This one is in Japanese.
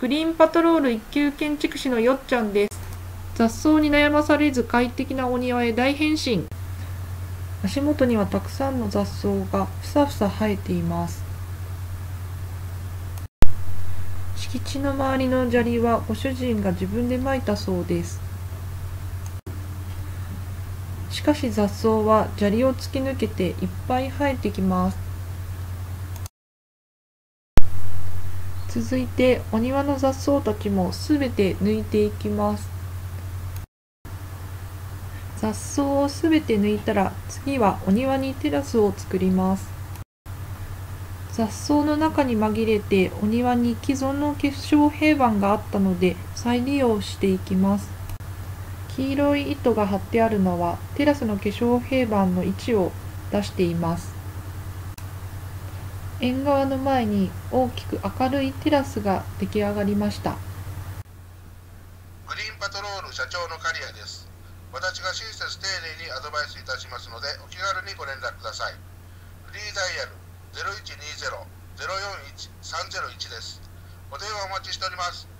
グリーンパトロール一級建築士のよっちゃんです。雑草に悩まされず快適なお庭へ大変身。足元にはたくさんの雑草がふさふさ生えています。敷地の周りの砂利はご主人が自分で撒いたそうです。しかし雑草は砂利を突き抜けていっぱい生えてきます。続いてお庭の雑草たちもすべて抜いていきます。雑草をすべて抜いたら次はお庭にテラスを作ります。雑草の中に紛れてお庭に既存の化粧平板があったので再利用していきます。黄色い糸が張ってあるのはテラスの化粧平板の位置を出しています。縁側の前に大きく明るいテラスが出来上がりました。グリーンパトロール社長の刈谷です。私が親切丁寧にアドバイスいたしますので、お気軽にご連絡ください。フリーダイヤル0120-041-301です。お電話お待ちしております。